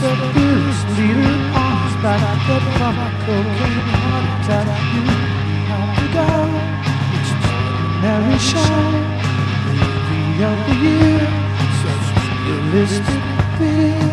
the boots, leader arms back, the mama cocaine heart attack. You have to go. It's an ordinary show. Movie of the year, such realistic fear.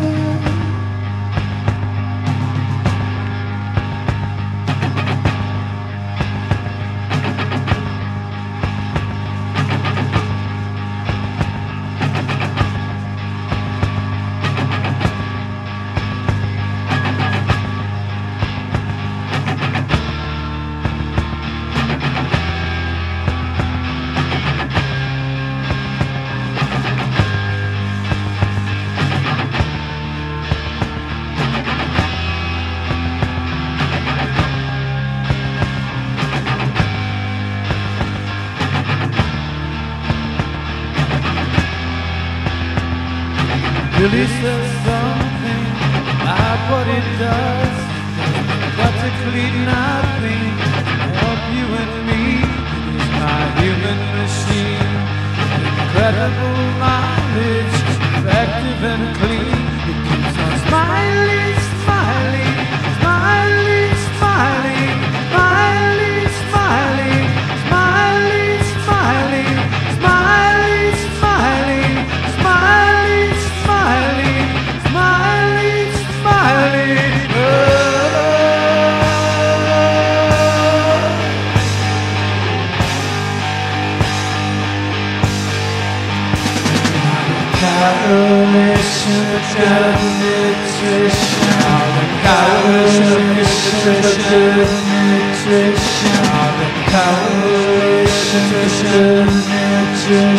Nutrition, nutrition,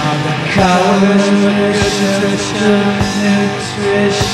I'm the color Nutrition, nutrition.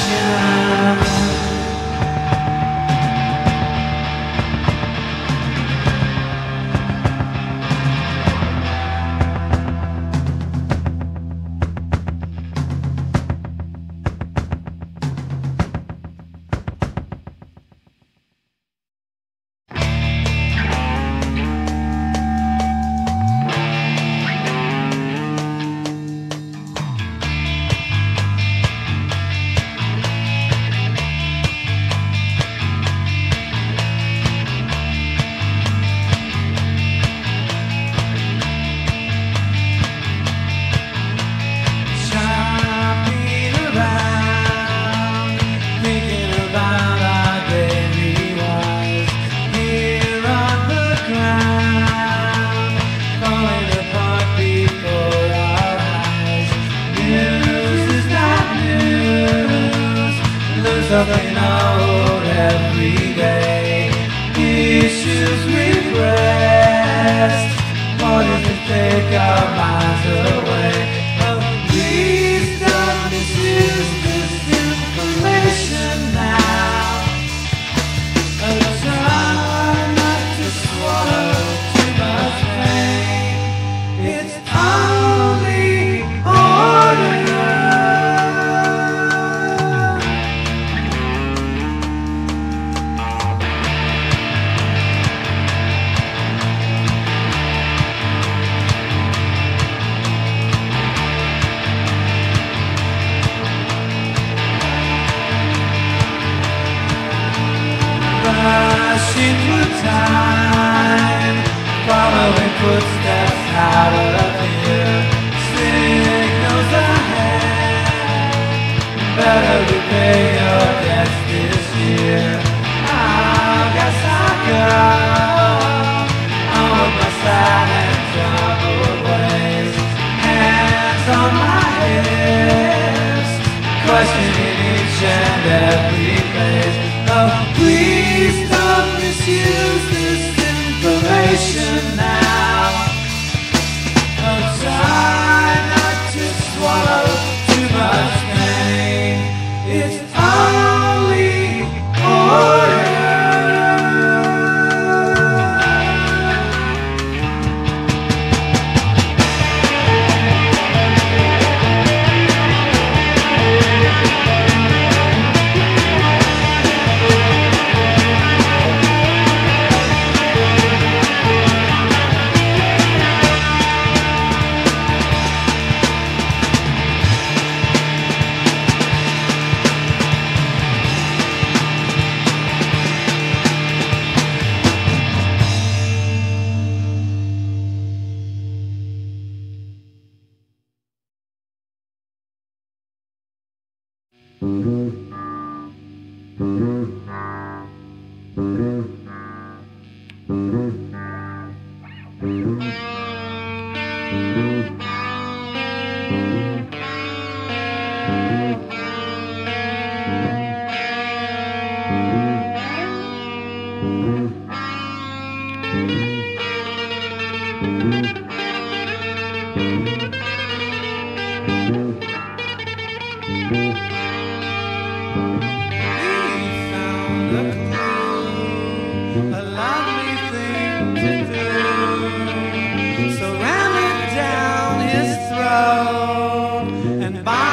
And by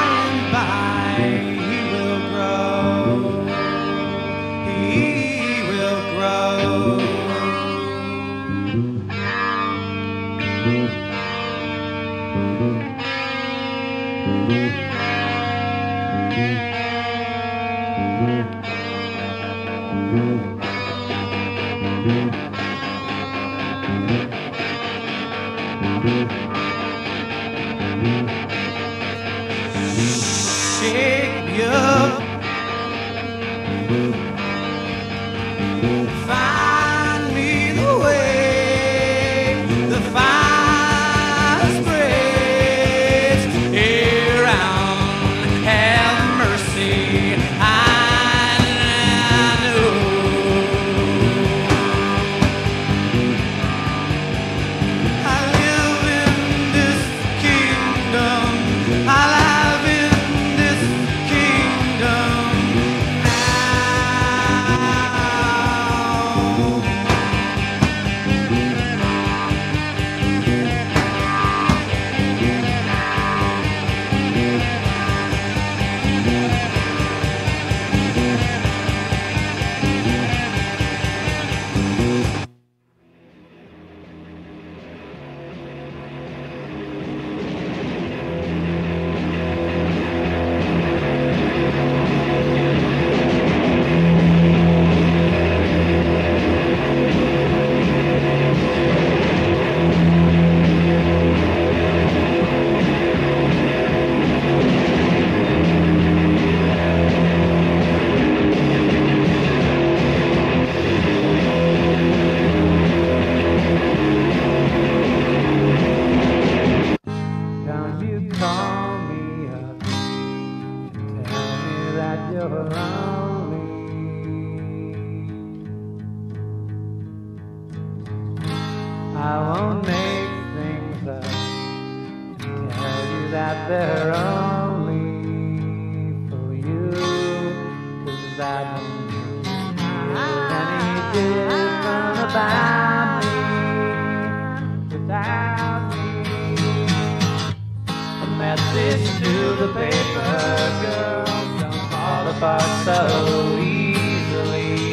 the paper girl. Don't fall apart so easily.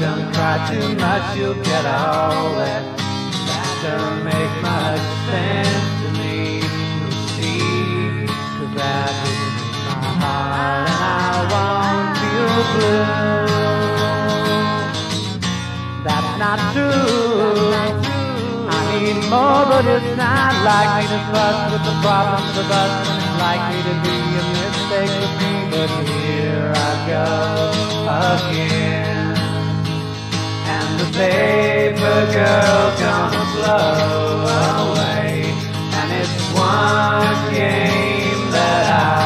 Don't cry too much, you'll get all wet. That don't make much sense to me. You'll see, 'cause that is my heart, and I won't feel blue. That's not true. Need more, but it's not like me to fuss with the problems of us. And it's likely to be a mistake with me, but here I go again. And the paper girl's gonna blow away. And it's one game that I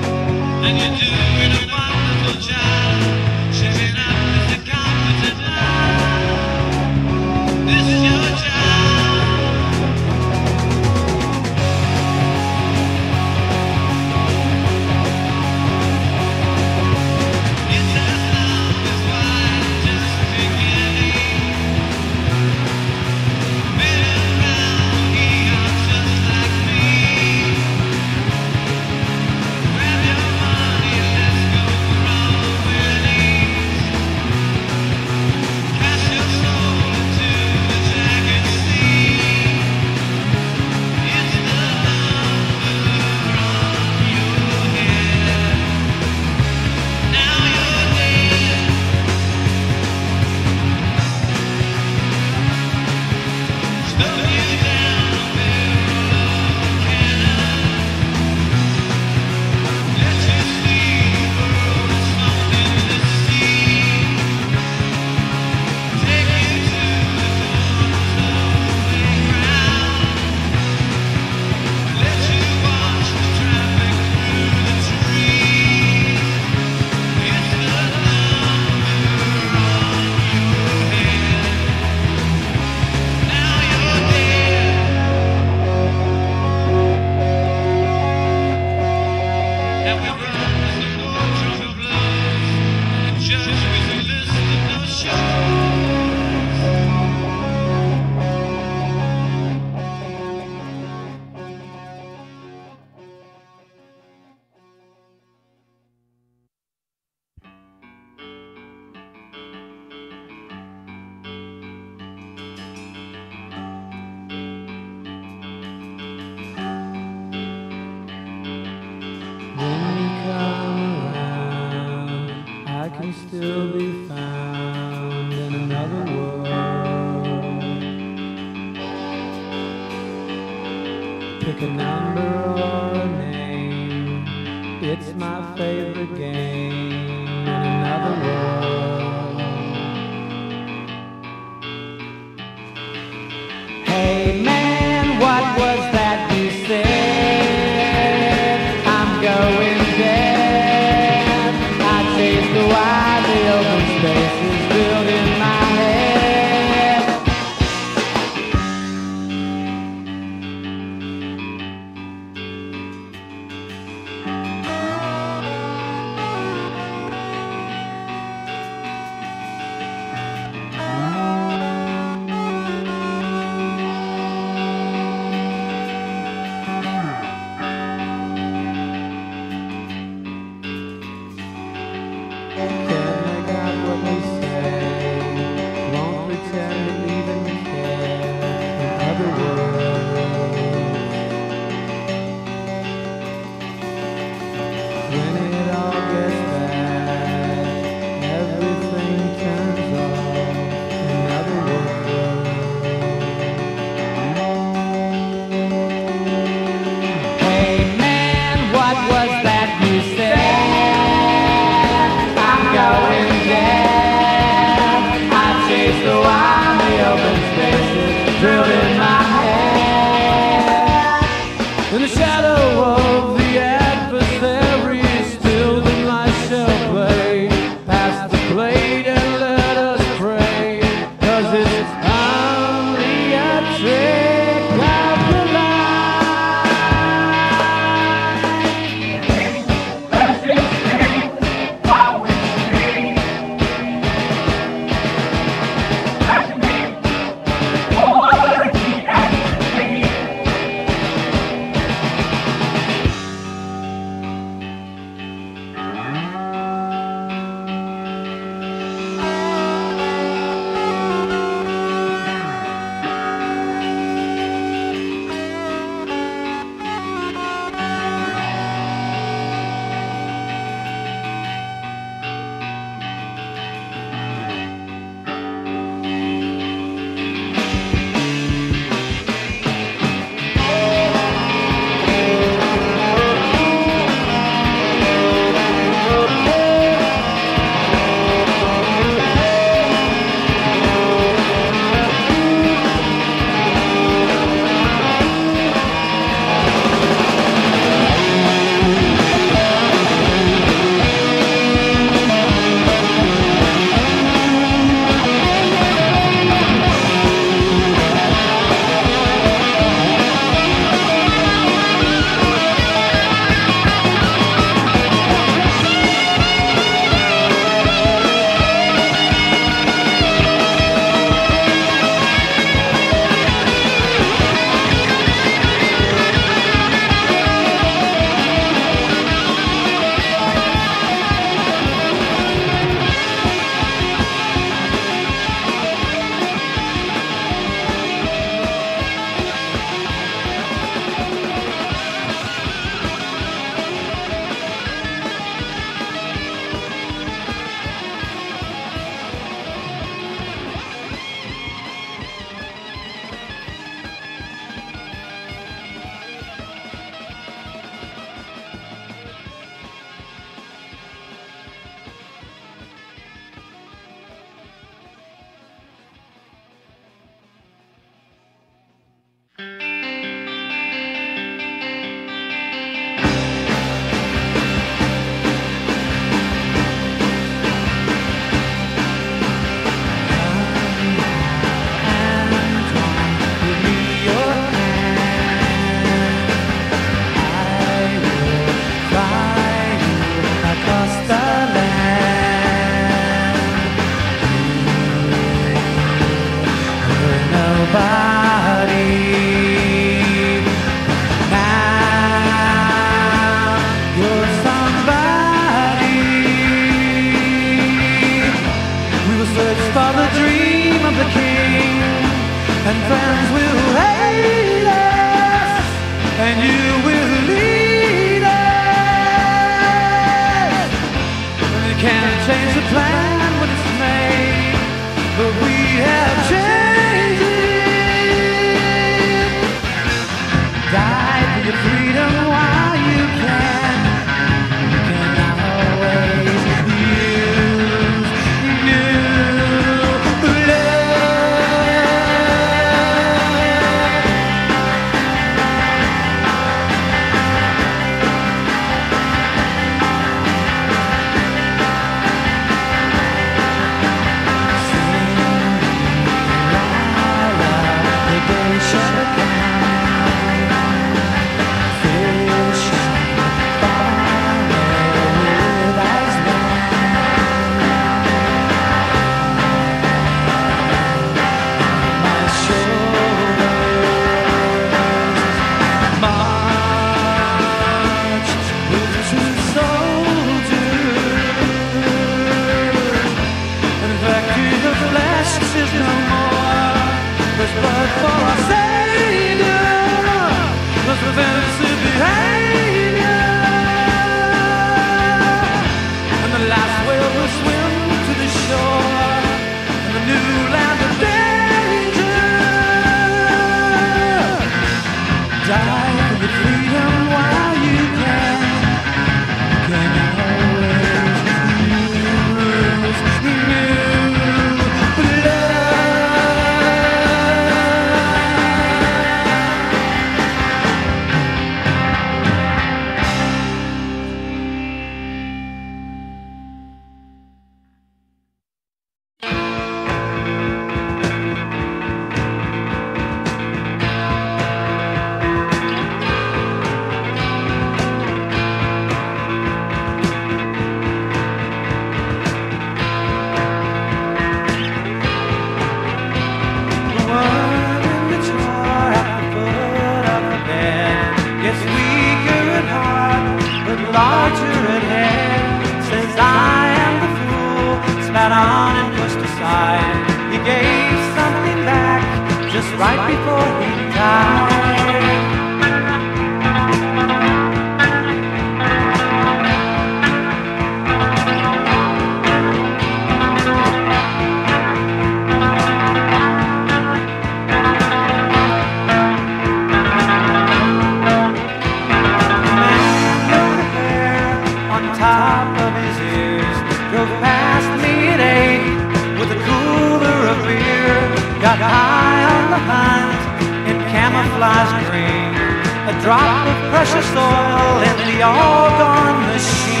drop of precious oil in the all gone machine.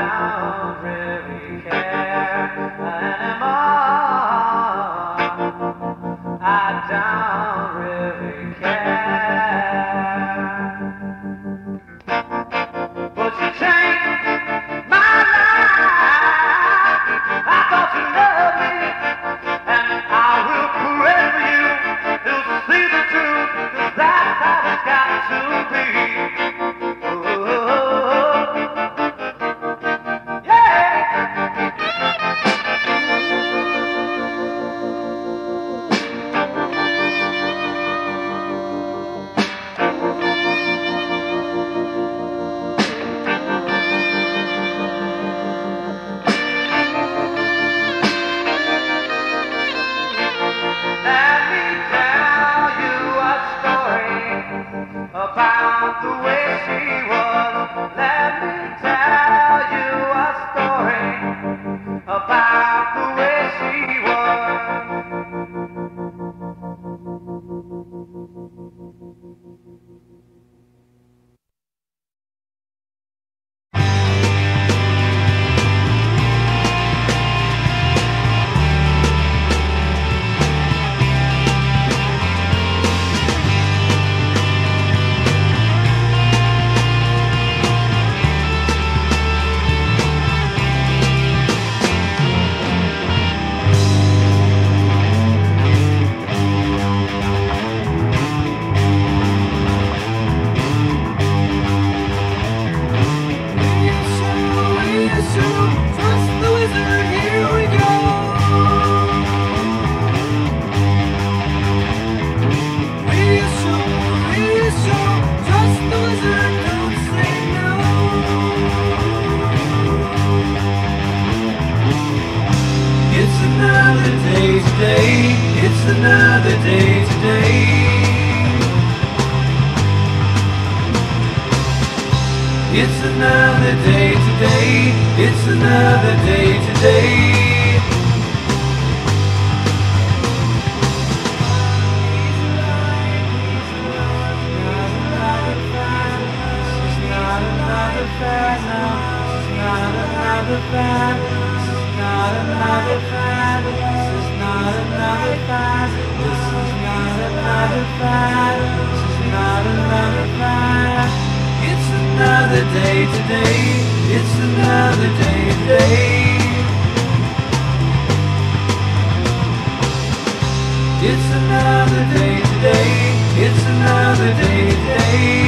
I don't really care anymore. I don't really care. It's another day, day.